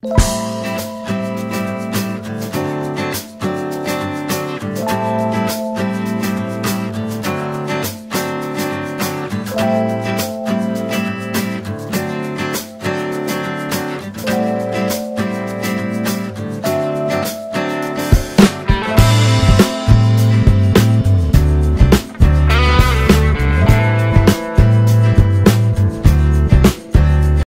you